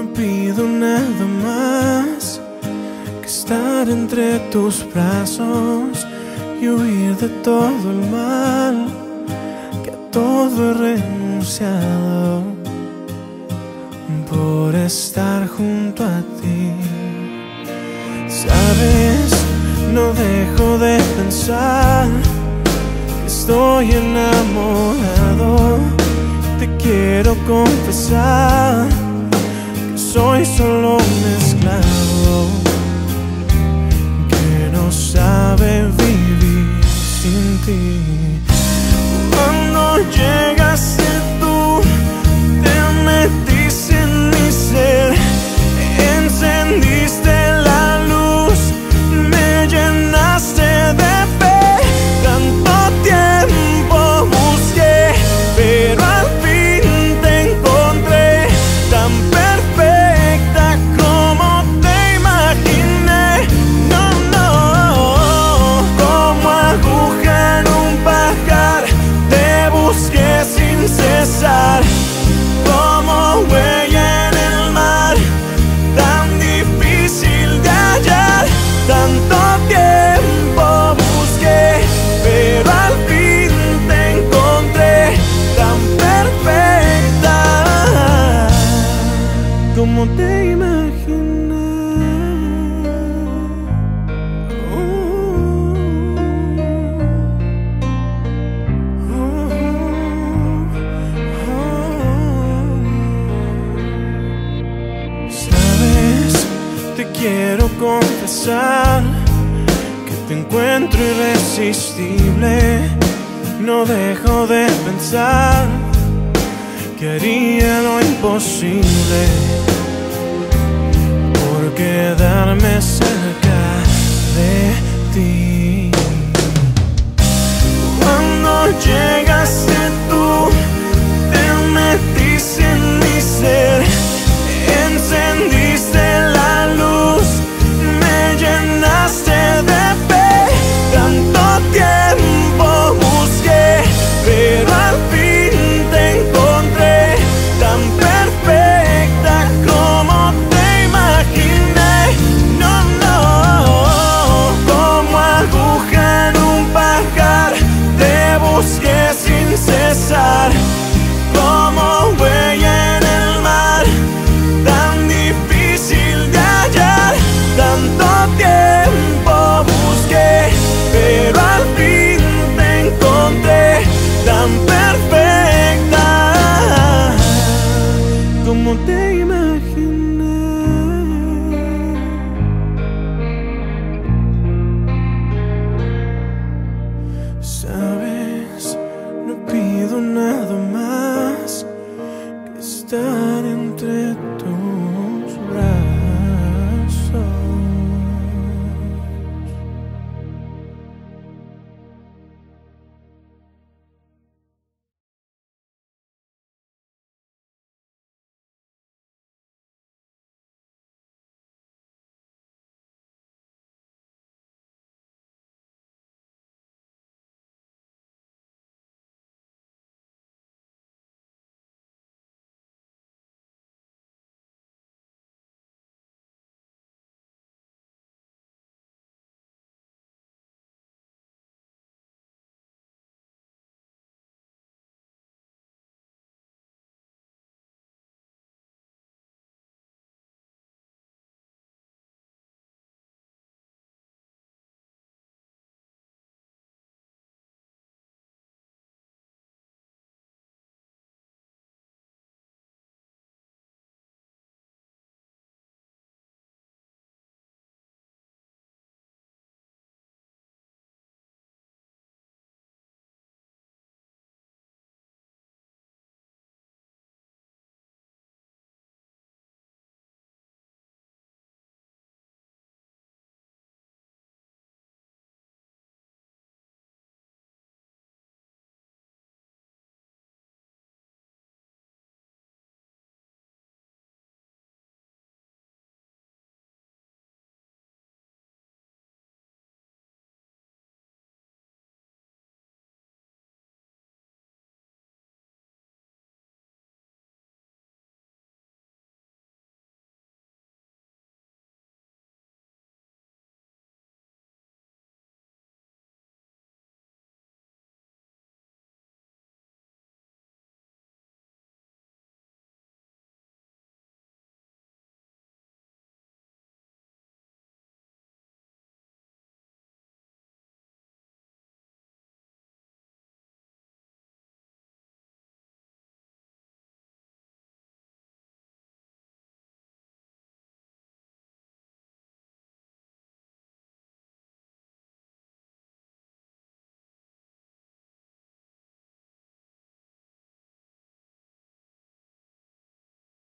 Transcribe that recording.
No pido nada más que estar entre tus brazos y huir de todo el mal que a todo he renunciado por estar junto a ti. Sabes, no dejo de pensar que estoy enamorado. Te quiero confesar que te imaginé. Sabes, te quiero confesar que te encuentro irresistible. No dejo de pensar que haría lo imposible quedarme cerca de ti. Cuando llegaste tú, montei